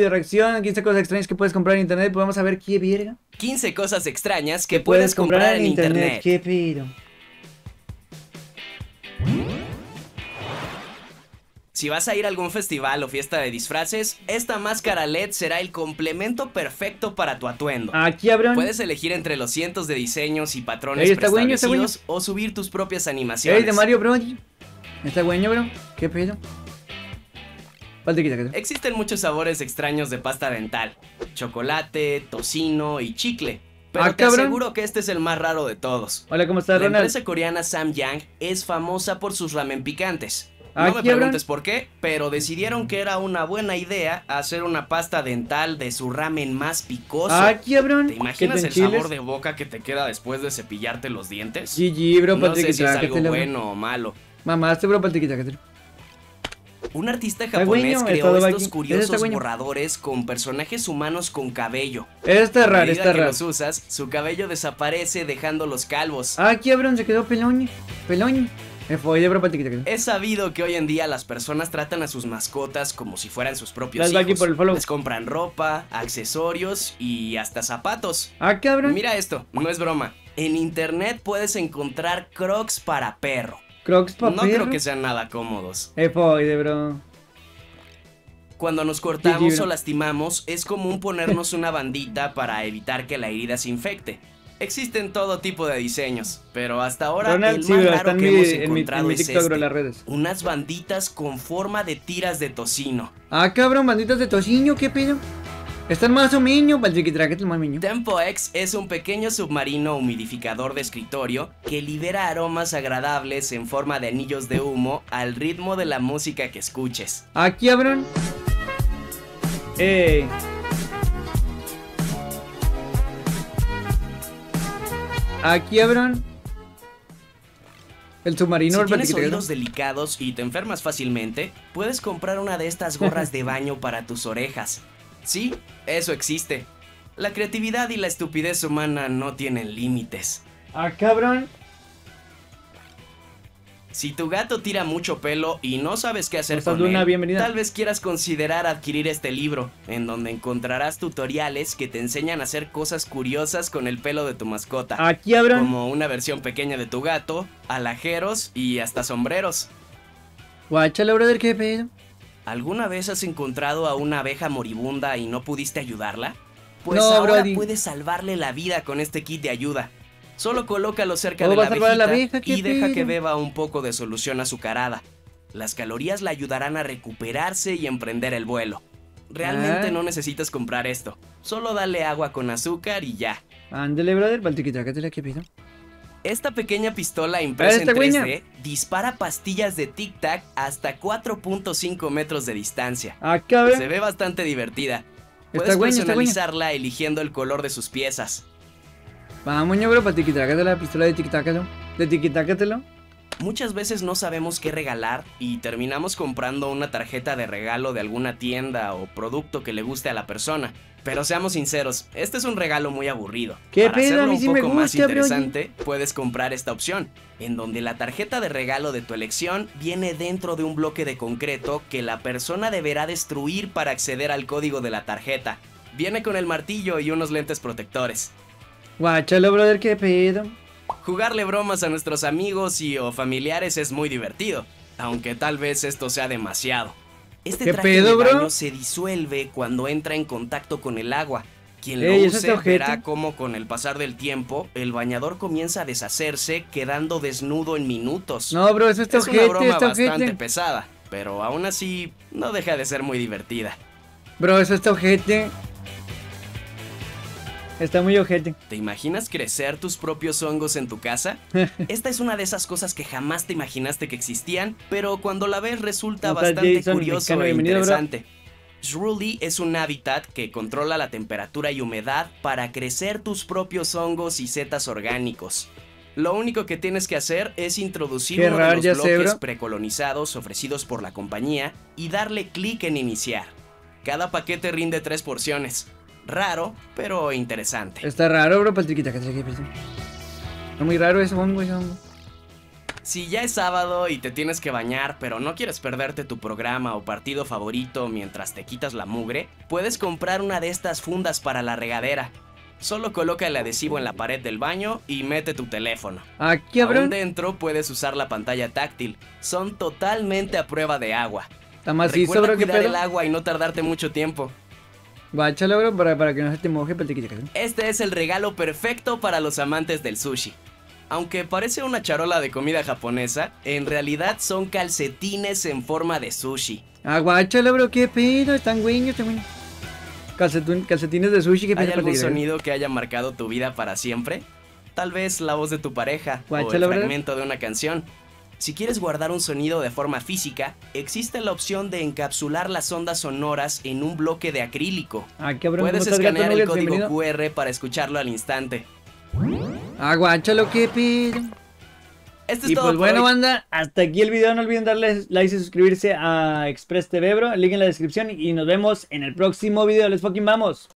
de reacción, 15 cosas extrañas que puedes comprar en internet. Pues vamos a ver qué verga. 15 cosas extrañas que puedes comprar en internet. Qué pido. Si vas a ir a algún festival o fiesta de disfraces, esta máscara LED será el complemento perfecto para tu atuendo. Aquí habrán. Puedes elegir entre los cientos de diseños y patrones Ey, preestablecidos o subir tus propias animaciones. Ey, de Mario Bro. Está bueno, bro. ¿Qué pedo? Existen muchos sabores extraños de pasta dental, chocolate, tocino y chicle. Pero Ah, te cabrón. aseguro que este es el más raro de todos. Hola, ¿cómo estás, La Ronald? empresa coreana Samyang es famosa por sus ramen picantes. Ah, No me preguntes por qué, pero decidieron que era una buena idea hacer una pasta dental de su ramen más picoso. Aquí habrán. ¿Te imaginas ¿Qué el te enchiles? sabor de boca que te queda después de cepillarte los dientes? GG, bro, no sé si es algo bueno o malo. Mamaste, bro, falta quita, quita. Un artista japonés creó estos curiosos borradores con personajes humanos con cabello. Está raro, está que raro. los usas, su cabello desaparece dejándolos calvos. Aquí habrán, se quedó pelón. Pelón. Es sabido que hoy en día las personas tratan a sus mascotas como si fueran sus propios Las hijos. por el follow. Les compran ropa, accesorios y hasta zapatos. Aquí habrán. Mira esto, no es broma. En internet puedes encontrar crocs para perro. Crocs pa' No creo que sean nada cómodos. Eh, fue, bro. Cuando nos cortamos o lastimamos, es común ponernos una bandita para evitar que la herida se infecte. Existen todo tipo de diseños, pero hasta ahora Ronald, el sí, más raro que mi, hemos en mi, en encontrado mi es TikTok, bro, este. las redes. Unas banditas con forma de tiras de tocino. Ah, cabrón, banditas de tocino, ¿qué pedo? Están más o menos, falta quita, quita, más meño. Tempo X es un pequeño submarino humidificador de escritorio que libera aromas agradables en forma de anillos de humo al ritmo de la música que escuches. Aquí habrán. Eh. Aquí habrán. El submarino, Si el tienes oídos delicados y te enfermas fácilmente, puedes comprar una de estas gorras de baño para tus orejas. Sí, eso existe. La creatividad y la estupidez humana no tienen límites. Aquí habrán. Si tu gato tira mucho pelo y no sabes qué hacer con él, bienvenida. tal vez quieras considerar adquirir este libro, en donde encontrarás tutoriales que te enseñan a hacer cosas curiosas con el pelo de tu mascota, Aquí habrán. como una versión pequeña de tu gato, alajeros y hasta sombreros. Guáchale, brother, qué pedo. ¿Alguna vez has encontrado a una abeja moribunda y no pudiste ayudarla? Pues No, ahora Brody. puedes salvarle la vida con este kit de ayuda. Solo colócalo cerca ¿Cómo de la abejita abeja? ¿Qué y deja que beba un poco de solución azucarada. Las calorías la ayudarán a recuperarse y emprender el vuelo. Realmente Ah. no necesitas comprar esto. Solo dale agua con azúcar y ya. Ándale, brother, qué pedo. Esta pequeña pistola impresa en esta güeña. 3D dispara pastillas de Tic Tac hasta 4.5 metros de distancia. Habrán. Se ve bastante divertida. Está Puedes güeña. personalizarla eligiendo el color de sus piezas. Vamos, ño, bro, platiquitera, la pistola de tiquitácatelo. De tiquitácatelo. Muchas veces no sabemos qué regalar y terminamos comprando una tarjeta de regalo de alguna tienda o producto que le guste a la persona. Pero seamos sinceros, este es un regalo muy aburrido. ¿Qué Para pedo? Hacerlo un sí poco más bro. interesante, puedes comprar esta opción, en donde la tarjeta de regalo de tu elección viene dentro de un bloque de concreto que la persona deberá destruir para acceder al código de la tarjeta. Viene con el martillo y unos lentes protectores. Guáchale, brother, qué pedo. Jugarle bromas a nuestros amigos y o familiares es muy divertido, aunque tal vez esto sea demasiado. Este ¿Qué traje pedo, de bro? baño se disuelve cuando entra en contacto con el agua. Quien lo Ey, ¿es use este verá cómo con el pasar del tiempo el bañador comienza a deshacerse quedando desnudo en minutos. No, bro, eso está es una broma está bastante ojete. pesada, pero aún así no deja de ser muy divertida. Bro, eso está ojete. Está muy ojete. ¿Te imaginas crecer tus propios hongos en tu casa? Esta es una de esas cosas que jamás te imaginaste que existían, pero cuando la ves resulta ¿Cómo estás, bastante Jason? curioso Mexicano, e bienvenido, bro. interesante. Shruly es un hábitat que controla la temperatura y humedad para crecer tus propios hongos y setas orgánicos. Lo único que tienes que hacer es introducir Qué uno raro, de los bloques precolonizados ofrecidos por la compañía y darle clic en iniciar. Cada paquete rinde tres porciones. Raro, pero interesante. Está raro, bro, pedo. Está muy raro ese hongo, ese hongo. Si ya es sábado y te tienes que bañar, pero no quieres perderte tu programa o partido favorito mientras te quitas la mugre, puedes comprar una de estas fundas para la regadera. Solo coloca el adhesivo en la pared del baño y mete tu teléfono. Aquí Aún habrá. dentro puedes usar la pantalla táctil. Son totalmente a prueba de agua. Está macizo, Recuerda bro. ¿Qué cuidar el agua y no tardarte mucho tiempo. Guáchalo, bro, para, para que no se te moje. Este es el regalo perfecto para los amantes del sushi. Aunque parece una charola de comida japonesa, en realidad son calcetines en forma de sushi. Ah, guáchalo, bro. ¿Qué pedo? Están güeños, están güeños. Calcetun- calcetines de sushi. ¿Qué pedo? ¿Hay algún sonido que haya marcado tu vida para siempre? Tal vez la voz de tu pareja o el fragmento de una canción. Si quieres guardar un sonido de forma física, existe la opción de encapsular las ondas sonoras en un bloque de acrílico. Ah, qué. Puedes ¿cómo estás, gato escanear el código Bienvenido. QR para escucharlo al instante. Ah, guáchalo, qué pedo. Esto es Y todo pues bueno, hoy. banda, hasta aquí el video. No olviden darle like y suscribirse a Express TV, bro. El link en la descripción. Y nos vemos en el próximo video. Les fucking vamos.